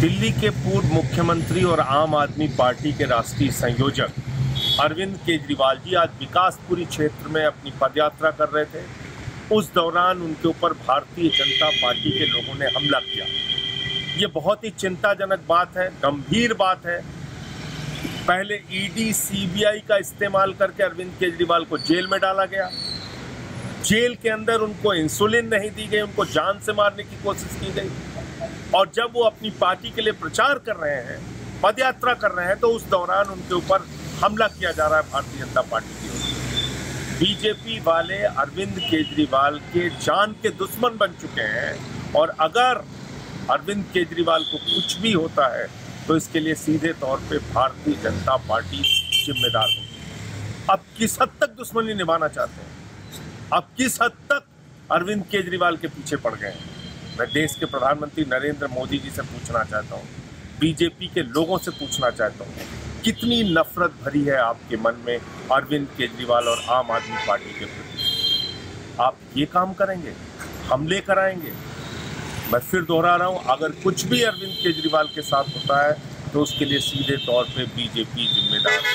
दिल्ली के पूर्व मुख्यमंत्री और आम आदमी पार्टी के राष्ट्रीय संयोजक अरविंद केजरीवाल जी आज विकासपुरी क्षेत्र में अपनी पदयात्रा कर रहे थे। उस दौरान उनके ऊपर भारतीय जनता पार्टी के लोगों ने हमला किया। ये बहुत ही चिंताजनक बात है, गंभीर बात है। पहले ईडी सीबीआई का इस्तेमाल करके अरविंद केजरीवाल को जेल में डाला गया। जेल के अंदर उनको इंसुलिन नहीं दी गई, उनको जान से मारने की कोशिश की गई। और जब वो अपनी पार्टी के लिए प्रचार कर रहे हैं, पदयात्रा कर रहे हैं तो उस दौरान उनके ऊपर हमला किया जा रहा है भारतीय जनता पार्टी की ओर बीजेपी वाले अरविंद केजरीवाल के जान के दुश्मन बन चुके हैं। और अगर अरविंद केजरीवाल को कुछ भी होता है तो इसके लिए सीधे तौर पे भारतीय जनता पार्टी जिम्मेदार होगी। अब किस हद तक दुश्मनी निभाना चाहते हैं? अब किस हद तक अरविंद केजरीवाल के पीछे पड़ गए हैं? मैं देश के प्रधानमंत्री नरेंद्र मोदी जी से पूछना चाहता हूँ, बीजेपी के लोगों से पूछना चाहता हूँ, कितनी नफरत भरी है आपके मन में अरविंद केजरीवाल और आम आदमी पार्टी के प्रति? आप ये काम करेंगे? हम लेकर आएँगे? मैं फिर दोहरा रहा हूँ, अगर कुछ भी अरविंद केजरीवाल के साथ होता है तो उसके लिए सीधे तौर पे बीजेपी जिम्मेदार है।